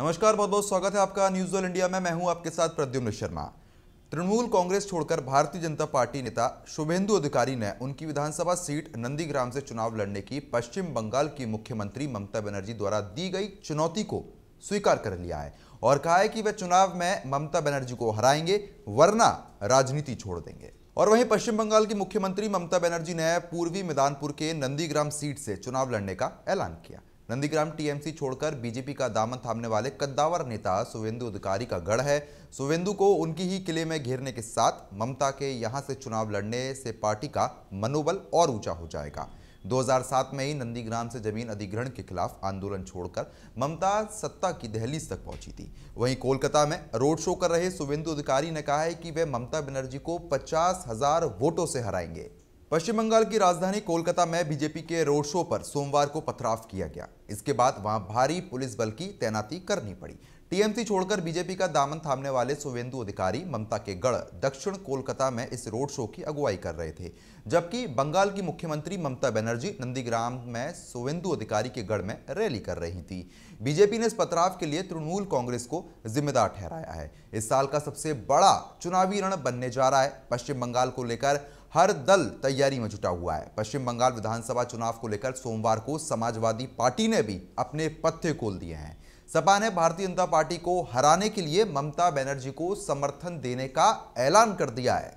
नमस्कार बहुत बहुत स्वागत है आपका न्यूज़ ऑल इंडिया में। मैं हूँ आपके साथ प्रद्युम्न शर्मा। तृणमूल कांग्रेस छोड़कर भारतीय जनता पार्टी नेता शुभेंदु अधिकारी ने उनकी विधानसभा सीट नंदीग्राम से चुनाव लड़ने की, पश्चिम बंगाल की मुख्यमंत्री ममता बनर्जी द्वारा दी गई चुनौती को स्वीकार कर लिया है और कहा है कि वह चुनाव में ममता बनर्जी को हराएँगे, वरना राजनीति छोड़ देंगे। और वहीं पश्चिम बंगाल की मुख्यमंत्री ममता बनर्जी ने पूर्वी मैदानपुर के नंदीग्राम सीट से चुनाव लड़ने का ऐलान किया। नंदीग्राम टीएमसी छोड़कर बीजेपी का दामन थामने वाले कद्दावर नेता सुवेंदु अधिकारी का गढ़ है। सुवेंदु को उनकी ही किले में घेरने के साथ ममता के यहाँ से चुनाव लड़ने से पार्टी का मनोबल और ऊँचा हो जाएगा। 2007 में ही नंदीग्राम से ज़मीन अधिग्रहण के खिलाफ आंदोलन छोड़कर ममता सत्ता की दहलीज तक पहुँची थी। वहीं कोलकाता में रोड शो कर रहे सुवेंदु अधिकारी ने कहा है कि वे ममता बनर्जी को पचास हज़ार वोटों से हराएँगे। पश्चिम बंगाल की राजधानी कोलकाता में बीजेपी के रोड शो पर सोमवार को पथराव किया गया। इसके बाद वहाँ भारी पुलिस बल की तैनाती करनी पड़ी। टीएमसी छोड़कर बीजेपी का दामन थामने वाले सुवेंदु अधिकारी ममता के गढ़ दक्षिण कोलकाता में इस रोड शो की अगुवाई कर रहे थे, जबकि बंगाल की मुख्यमंत्री ममता बनर्जी नंदीग्राम में सुवेंदु अधिकारी के गढ़ में रैली कर रही थी। बीजेपी ने इस पथराव के लिए तृणमूल कांग्रेस को जिम्मेदार ठहराया है। इस साल का सबसे बड़ा चुनावी रण बनने जा रहा है। पश्चिम बंगाल को लेकर हर दल तैयारी में जुटा हुआ है। पश्चिम बंगाल विधानसभा चुनाव को लेकर सोमवार को समाजवादी पार्टी ने भी अपने पत्ते खोल दिए हैं। सपा ने भारतीय जनता पार्टी को हराने के लिए ममता बनर्जी को समर्थन देने का ऐलान कर दिया है।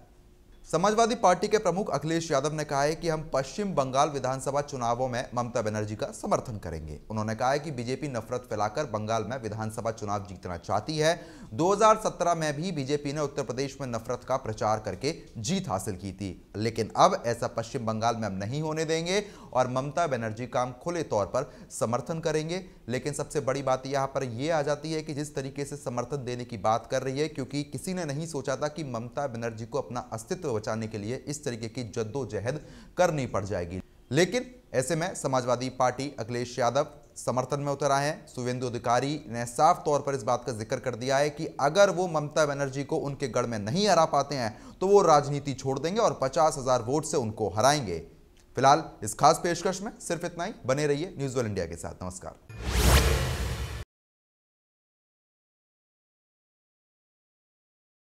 समाजवादी पार्टी के प्रमुख अखिलेश यादव ने कहा है कि हम पश्चिम बंगाल विधानसभा चुनावों में ममता बनर्जी का समर्थन करेंगे। उन्होंने कहा है कि बीजेपी नफरत फैलाकर बंगाल में विधानसभा चुनाव जीतना चाहती है। 2017 में भी बीजेपी ने उत्तर प्रदेश में नफरत का प्रचार करके जीत हासिल की थी। लेकिन अब ऐसा पश्चिम बंगाल में हम नहीं होने देंगे और ममता बनर्जी का हम खुले तौर पर समर्थन करेंगे। लेकिन सबसे बड़ी बात यहाँ पर यह आ जाती है कि जिस तरीके से समर्थन देने की बात कर रही है, क्योंकि किसी ने नहीं सोचा था कि ममता बनर्जी को अपना अस्तित्व बचाने के लिए इस तरीके की जद्दोजहद करनी पड़ जाएगी। लेकिन ऐसे में समाजवादी पार्टी अखिलेश यादव समर्थन में उतर आए हैं। सुवेंदु अधिकारी ने साफ़ तौर पर इस बात का ज़िक्र कर दिया है कि अगर वो ममता बनर्जी को उनके गढ़ में नहीं हरा पाते हैं तो वो राजनीति छोड़ देंगे और पचास हज़ार वोट से उनको हराएँगे। फ़िलहाल इस खास पेशकश में सिर्फ़ इतना ही। बने रहिए न्यूज़ वर्ल्ड इंडिया के साथ। नमस्कार।